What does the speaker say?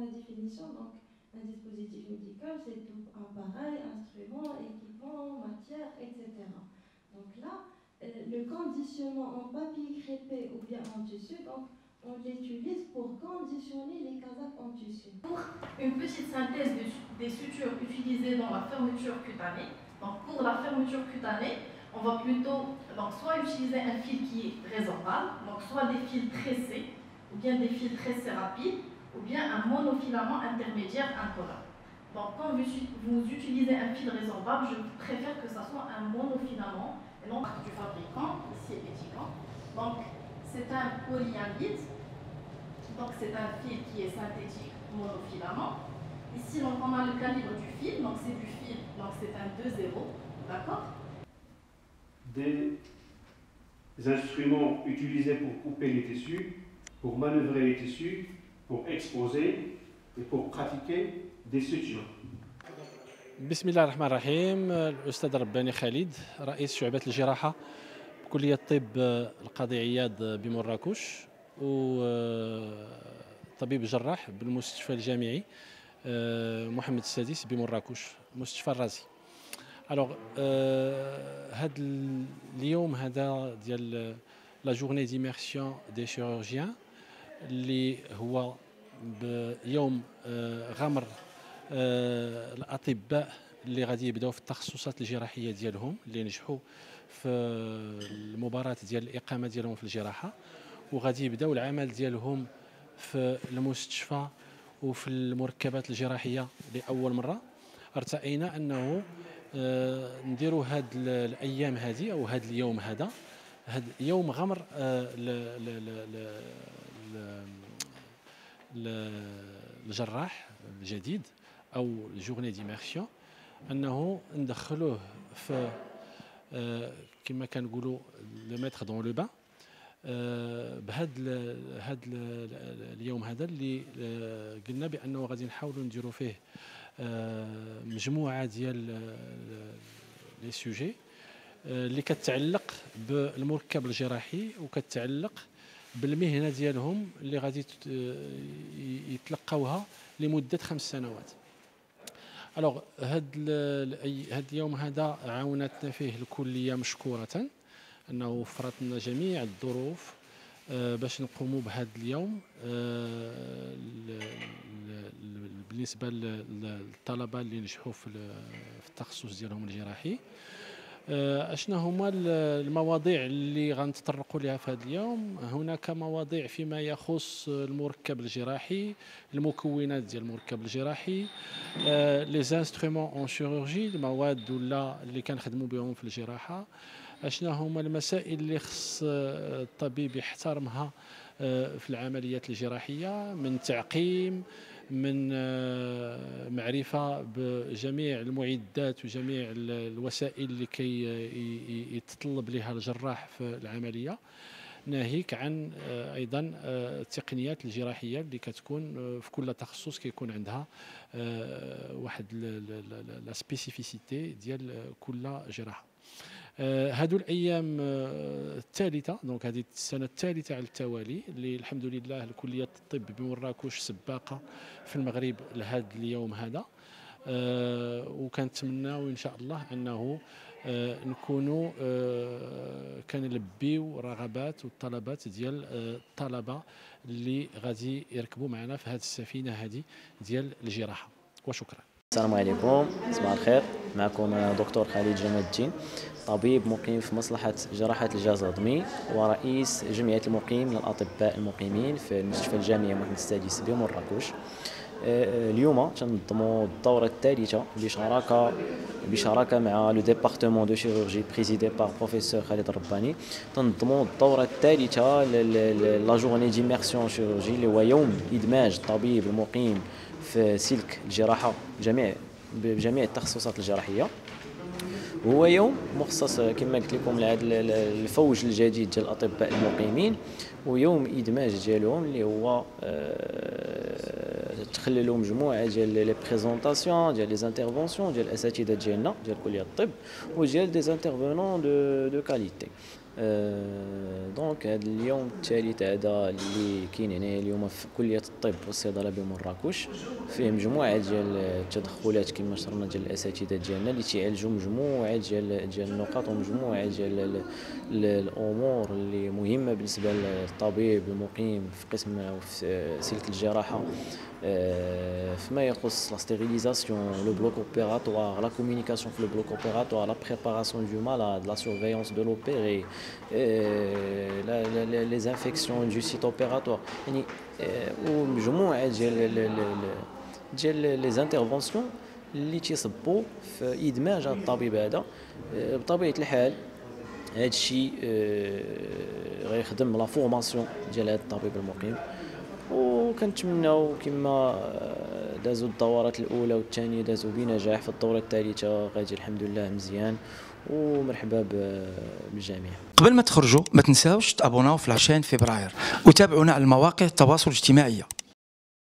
la définition, donc un dispositif médical, c'est tout appareil, instrument, équipement, matière, etc. Donc là, euh, le conditionnement en papier crépé ou bien en tissu, donc on l'utilise pour conditionner les casaques en tissu. Pour une petite synthèse des sutures utilisées dans la fermeture cutanée, donc pour la fermeture cutanée, on va plutôt donc, soit utiliser un fil qui est résorbable, donc soit des fils tressés, ou bien des fils tressés rapides, ou bien un monofilament intermédiaire incolore. Donc quand vous, utilisez un fil résorbable, je préfère que ce soit un monofilament et non du fabricant, ici étiquant. Donc c'est un polyamide, donc c'est un fil qui est synthétique monofilament. Ici donc on a le calibre du fil, donc c'est du fil, donc c'est un 2-0, d'accord? Des instruments utilisés pour couper les tissus, pour manœuvrer les tissus, pour exposer et pour pratiquer des sutures. بسم الله الرحمن الرحيم الأستاذ رباني خالد رئيس شعبة الجراحة بكلية الطب القاضي عياض بمراكش وطبيب جراح بالمستشفى الجامعي محمد السادس بمراكش مستشفى الرازي alors هذا اليوم هذا ديال la journée d'immersion des chirurgiens اللي هو بيوم غمر الأطباء اللي غادي يبداو في التخصصات الجراحية ديالهم اللي نجحوا في المباراة ديال الإقامة ديالهم في الجراحة. وغادي يبداو العمل ديالهم في المستشفى وفي المركبات الجراحية لأول مرة. ارتئينا أنه نديروا هاد الأيام هذه أو هاد اليوم هذا. هاد يوم غمر الجراح الجديد أو journée d'immersion أنه ندخلوه في كما كنقولوا le mettre dans le bain بهذا هذا اليوم هذا اللي قلنا بأنه غادي نحاولوا نديروا فيه مجموعة ديال les sujets اللي كتعلق بالمركب الجراحي وكتعلق بالمهنة ديالهم اللي غادي يتلقاوها لمدة خمس سنوات. alors هاد هاد اليوم هذا عاونتنا فيه الكلية مشكورة أنه وفرت لنا جميع الظروف باش نقوموا بهذا اليوم بالنسبة للطلبة اللي نجحوا في التخصص ديالهم الجراحي. آه، اشنا هما المواضيع اللي غنتطرقوا لها في هذا اليوم؟ هناك مواضيع فيما يخص المركب الجراحي المكونات ديال المركب الجراحي les instruments en chirurgie المواد ولا اللي كنخدموا بهم في الجراحة. اشنا هما المسائل اللي خص الطبيب يحترمها آه، في العمليات الجراحية؟ من تعقيم من آه، معرفة بجميع المعدات وجميع الوسائل لكي يتطلب لها الجراح في العملية. ناهيك عن آه، أيضا آه، التقنيات الجراحية اللي كتكون في كل تخصص كيكون عندها واحد la spécificité ديال كل جراحة. هادو الأيام الثالثة donc هذه السنة الثالثة على التوالي اللي الحمد لله الكلية الطب بمراكش سباقة في المغرب لهذا اليوم هذا. وكنتمناو ان شاء الله أنه نكونوا كنلبيو رغبات والطلبات ديال الطلبة اللي غادي يركبوا معنا في هذه السفينة هذه ديال الجراحة. وشكرا. السلام عليكم. صباح الخير. معكم دكتور خالد جمال الدين طبيب مقيم في مصلحة جراحة الجهاز الهضمي ورئيس جمعية المقيم للأطباء المقيمين في المستشفى الجامعي محمد السادس بمراكش آه، اليوم تنظموا الدورة الثالثة بشراكة بشراكة مع le département de chirurgie présidé par professeur خالد الرباني تنظموا الدورة الثالثة la journée d'immersion chirurgie اللي هو يوم إدماج الطبيب المقيم في سلك الجراحة جميع بجميع التخصصات الجراحية. هو يوم مخصص كما قلت لكم لهذا الفوج الجديد ديال الأطباء المقيمين. ويوم إدماج ديالهم اللي هو آه، تخللوا مجموعة ديال les présentations ديال les interventions ديال الأساتذة ديالنا ديال كلية الطب وديال des intervenants de de qualité. donc هذا اليوم الثالث هذا اللي كاين هنا اليوم في كلية الطب والصيدلة بمراكش فيه مجموعة ديال التدخلات كما شرنا ديال الأساتذة ديالنا اللي تيعالجوا مجموعة ديال ديال النقاط ومجموعة ديال الأمور اللي مهمة بالنسبة للطبيب المقيم في قسم في سلك الجراحة. Euh, فيما يخص la stérilisation le bloc opératoire la communication في le bloc opératoire la préparation du malade la surveillance de l'opéré les infections du site opératoire يعني ومجموعه ديال ديال les interventions اللي تيصبوا في ادماج هذا الطبيب هذا بطبيعه الحال هذا الشيء غيخدم la formation ديال هذا الطبيب المقيم وكنتمناو كما دازوا الدورات الأولى والثانية دازوا بنجاح في الدورة الثالثة. غادي الحمد لله مزيان ومرحبا بالجميع. قبل ما تخرجوا ما تنساوش تابوناو في العشرين فبراير وتابعونا على المواقع التواصل الاجتماعي.